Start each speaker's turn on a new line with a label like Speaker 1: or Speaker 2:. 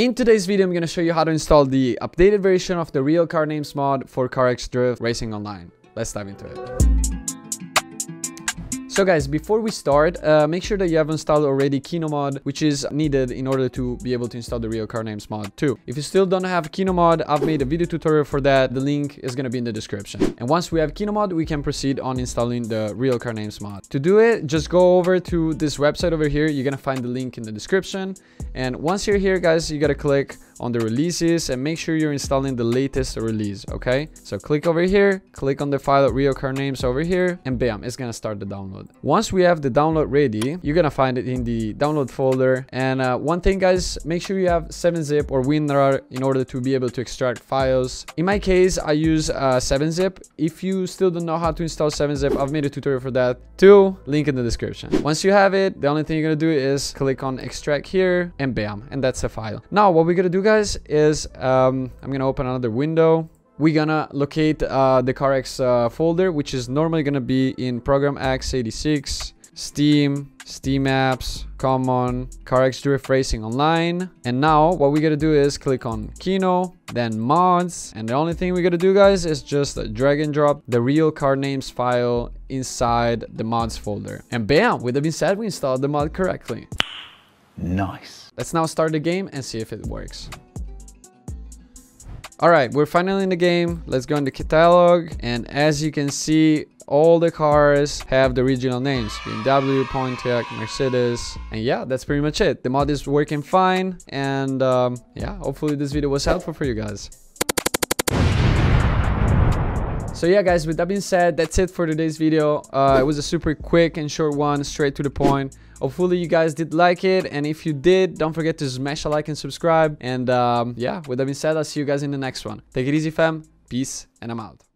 Speaker 1: In today's video, I'm going to show you how to install the updated version of the Real Car Names mod for CarX Drift Racing Online. Let's dive into it. So guys, before we start, uh, make sure that you have installed already KinoMod, which is needed in order to be able to install the Real Car Names mod too. If you still don't have KinoMod, I've made a video tutorial for that. The link is going to be in the description. And once we have KinoMod, we can proceed on installing the Real Car Names mod. To do it, just go over to this website over here. You're going to find the link in the description. And once you're here, guys, you got to click on the releases and make sure you're installing the latest release okay so click over here click on the file real car names over here and bam it's gonna start the download once we have the download ready you're gonna find it in the download folder. And uh, one thing guys make sure you have 7-zip or WinRAR in order to be able to extract files. In my case I use uh, 7-zip if you still don't know how to install 7-zip I've made a tutorial for that too. Link in the description. Once you have it the only thing you're gonna do is click on extract here and bam and that's the file. Now what we're gonna do guys is um, I'm gonna open another window we're gonna locate uh, the CarX uh, folder which is normally gonna be in program x86 steam steam apps common CarX drift racing online and now what we gotta do is click on kino then mods and the only thing we gotta do guys is just drag and drop the real car names file inside the mods folder and bam with that being said we installed the mod correctly
Speaker 2: Nice.
Speaker 1: Let's now start the game and see if it works. Alright, we're finally in the game. Let's go in the catalog. And as you can see, all the cars have the regional names. BMW, Pontiac, Mercedes. And yeah, that's pretty much it. The mod is working fine. And um, yeah, hopefully this video was helpful for you guys. So yeah, guys, with that being said, that's it for today's video. Uh, it was a super quick and short one, straight to the point. Hopefully you guys did like it. And if you did, don't forget to smash a like and subscribe. And um, yeah, with that being said, I'll see you guys in the next one. Take it easy, fam. Peace, and I'm out.